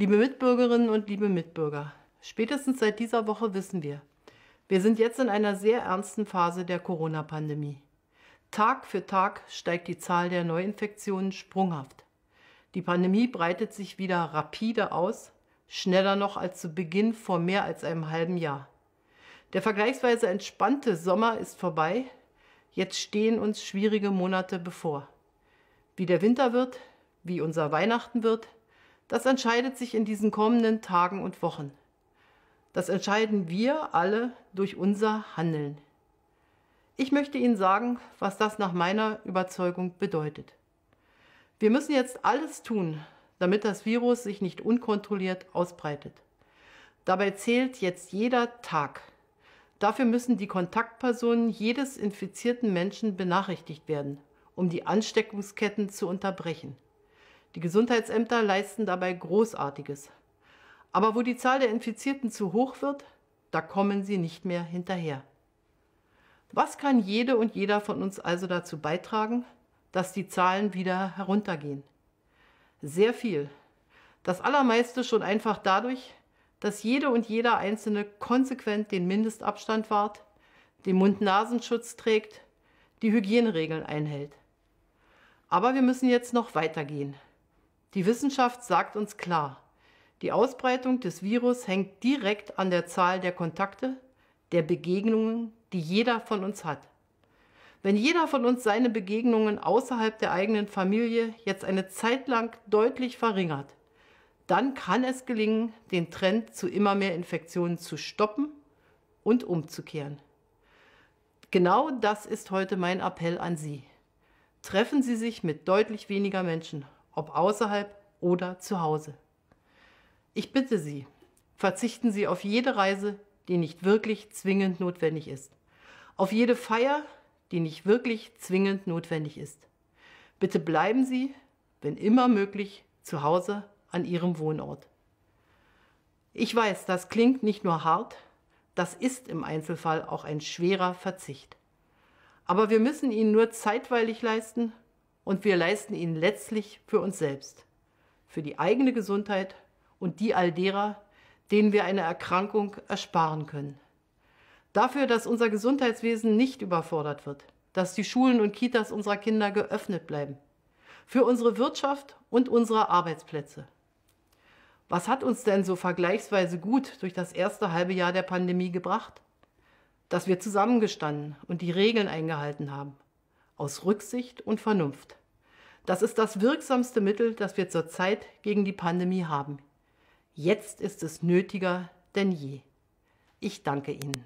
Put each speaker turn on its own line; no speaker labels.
Liebe Mitbürgerinnen und liebe Mitbürger, spätestens seit dieser Woche wissen wir, wir sind jetzt in einer sehr ernsten Phase der Corona-Pandemie. Tag für Tag steigt die Zahl der Neuinfektionen sprunghaft. Die Pandemie breitet sich wieder rapide aus, schneller noch als zu Beginn vor mehr als einem halben Jahr. Der vergleichsweise entspannte Sommer ist vorbei, jetzt stehen uns schwierige Monate bevor. Wie der Winter wird, wie unser Weihnachten wird, das entscheidet sich in diesen kommenden Tagen und Wochen. Das entscheiden wir alle durch unser Handeln. Ich möchte Ihnen sagen, was das nach meiner Überzeugung bedeutet. Wir müssen jetzt alles tun, damit das Virus sich nicht unkontrolliert ausbreitet. Dabei zählt jetzt jeder Tag. Dafür müssen die Kontaktpersonen jedes infizierten Menschen benachrichtigt werden, um die Ansteckungsketten zu unterbrechen. Die Gesundheitsämter leisten dabei Großartiges. Aber wo die Zahl der Infizierten zu hoch wird, da kommen sie nicht mehr hinterher. Was kann jede und jeder von uns also dazu beitragen, dass die Zahlen wieder heruntergehen? Sehr viel. Das allermeiste schon einfach dadurch, dass jede und jeder Einzelne konsequent den Mindestabstand wahrt, den Mund-Nasenschutz trägt, die Hygieneregeln einhält. Aber wir müssen jetzt noch weitergehen. Die Wissenschaft sagt uns klar, die Ausbreitung des Virus hängt direkt an der Zahl der Kontakte, der Begegnungen, die jeder von uns hat. Wenn jeder von uns seine Begegnungen außerhalb der eigenen Familie jetzt eine Zeit lang deutlich verringert, dann kann es gelingen, den Trend zu immer mehr Infektionen zu stoppen und umzukehren. Genau das ist heute mein Appell an Sie. Treffen Sie sich mit deutlich weniger Menschen, ob außerhalb oder zu Hause. Ich bitte Sie, verzichten Sie auf jede Reise, die nicht wirklich zwingend notwendig ist. Auf jede Feier, die nicht wirklich zwingend notwendig ist. Bitte bleiben Sie, wenn immer möglich, zu Hause an Ihrem Wohnort. Ich weiß, das klingt nicht nur hart, das ist im Einzelfall auch ein schwerer Verzicht. Aber wir müssen ihn nur zeitweilig leisten und wir leisten ihn letztlich für uns selbst, für die eigene Gesundheit und die all derer, denen wir eine Erkrankung ersparen können. Dafür, dass unser Gesundheitswesen nicht überfordert wird, dass die Schulen und Kitas unserer Kinder geöffnet bleiben, für unsere Wirtschaft und unsere Arbeitsplätze. Was hat uns denn so vergleichsweise gut durch das erste halbe Jahr der Pandemie gebracht? Dass wir zusammengestanden und die Regeln eingehalten haben, aus Rücksicht und Vernunft. Das ist das wirksamste Mittel, das wir zurzeit gegen die Pandemie haben. Jetzt ist es nötiger denn je. Ich danke Ihnen.